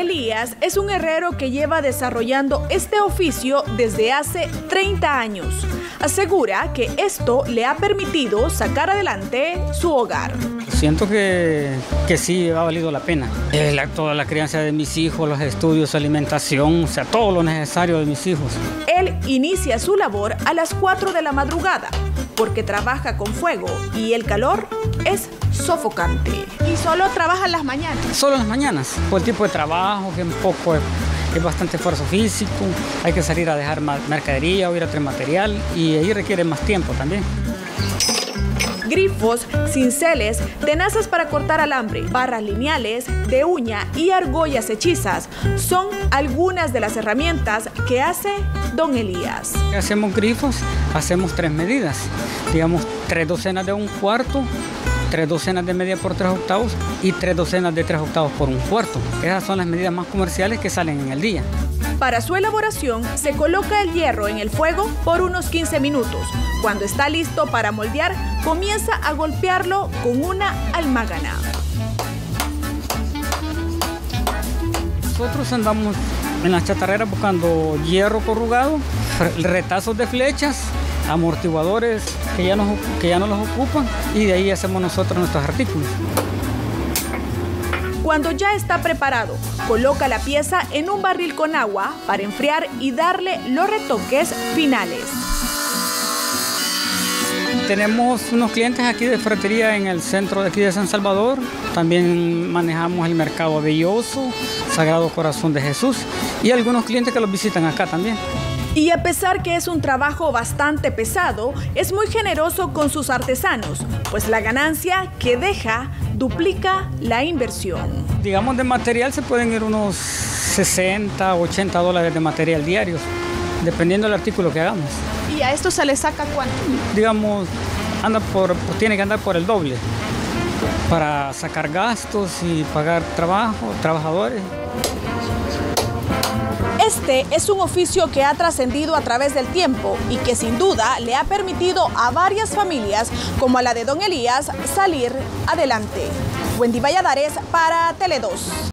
Elías es un herrero que lleva desarrollando este oficio desde hace 30 años. Asegura que esto le ha permitido sacar adelante su hogar. Siento que, que sí ha valido la pena. Eh, la- toda la crianza de mis hijos, los estudios, alimentación, o sea, todo lo necesario de mis hijos. Él inicia su labor a las 4 de la madrugada porque trabaja con fuego y el calor es sofocante. Y solo trabaja en las mañanas. Solo en las mañanas, por el tipo de trabajo, que un poco es, es bastante esfuerzo físico, hay que salir a dejar mercadería o ir a traer material y ahí requiere más tiempo también. Grifos, cinceles, tenazas para cortar alambre, barras lineales, de uña y argollas hechizas son algunas de las herramientas que hace Don Elías. Hacemos grifos, hacemos tres medidas, digamos tres docenas de un cuarto, tres docenas de media por tres octavos y tres docenas de tres octavos por un cuarto. Esas son las medidas más comerciales que salen en el día. Para su elaboración se coloca el hierro en el fuego por unos 15 minutos. Cuando está listo para moldear, comienza a golpearlo con una almagana. Nosotros andamos en las chatarreras buscando hierro corrugado, retazos de flechas, amortiguadores que ya, nos, que ya no los ocupan y de ahí hacemos nosotros nuestros artículos. Cuando ya está preparado, coloca la pieza en un barril con agua para enfriar y darle los retoques finales. Tenemos unos clientes aquí de ferretería en el centro de aquí de San Salvador. También manejamos el mercado Belloso, Sagrado Corazón de Jesús y algunos clientes que los visitan acá también. Y a pesar que es un trabajo bastante pesado, es muy generoso con sus artesanos, pues la ganancia que deja duplica la inversión. Digamos de material se pueden ir unos 60, 80 dólares de material diario, dependiendo del artículo que hagamos. ¿Y a esto se le saca cuánto? Digamos, anda por, tiene que andar por el doble para sacar gastos y pagar trabajo, trabajadores. Este es un oficio que ha trascendido a través del tiempo y que sin duda le ha permitido a varias familias, como a la de Don Elías, salir adelante. Wendy Valladares para Tele 2.